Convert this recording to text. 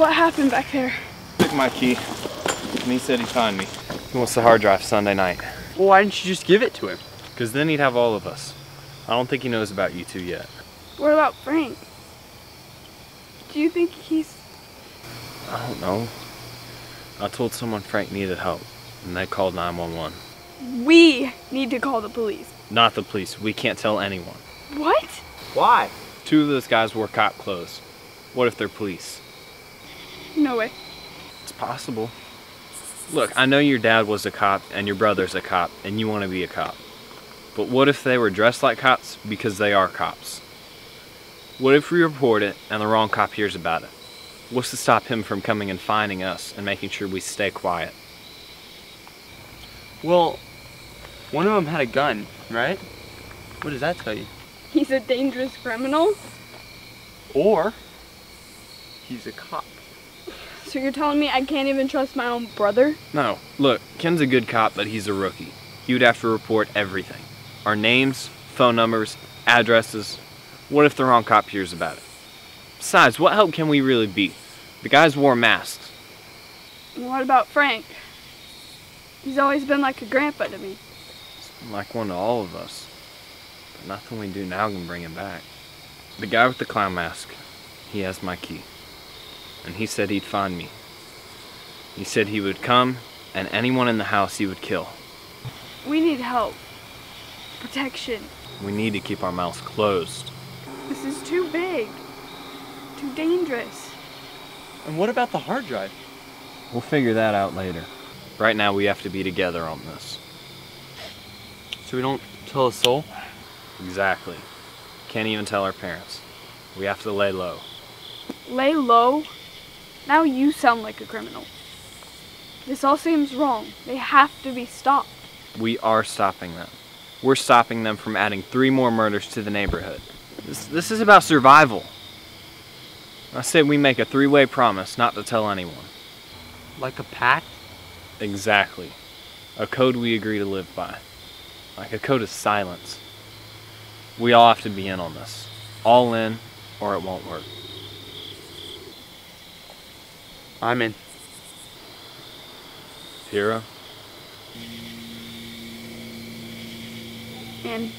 What happened back there? Took my key, and he said he'd find me. He wants the hard drive Sunday night. Well, why didn't you just give it to him? Because then he'd have all of us. I don't think he knows about you two yet. What about Frank? Do you think he's. I don't know. I told someone Frank needed help, and they called 911. We need to call the police. Not the police. We can't tell anyone. What? Why? Two of those guys wore cop clothes. What if they're police? No way. It's possible. Look, I know your dad was a cop and your brother's a cop and you want to be a cop. But what if they were dressed like cops because they are cops? What if we report it and the wrong cop hears about it? What's to stop him from coming and finding us and making sure we stay quiet? Well, one of them had a gun, right? What does that tell you? He's a dangerous criminal? Or he's a cop. So you're telling me I can't even trust my own brother? No, look, Ken's a good cop, but he's a rookie. He would have to report everything our names, phone numbers, addresses. What if the wrong cop hears about it? Besides, what help can we really be? The guys wore masks. What about Frank? He's always been like a grandpa to me. like one to all of us. But nothing we do now can bring him back. The guy with the clown mask, he has my key. And he said he'd find me. He said he would come, and anyone in the house he would kill. We need help. Protection. We need to keep our mouths closed. This is too big. Too dangerous. And what about the hard drive? We'll figure that out later. Right now, we have to be together on this. So we don't tell a soul? Exactly. Can't even tell our parents. We have to lay low. Lay low? Now you sound like a criminal. This all seems wrong. They have to be stopped. We are stopping them. We're stopping them from adding three more murders to the neighborhood. This, this is about survival. I say we make a three way promise not to tell anyone. Like a pact? Exactly. A code we agree to live by. Like a code of silence. We all have to be in on this. All in, or it won't work. I'm in. Hiro? And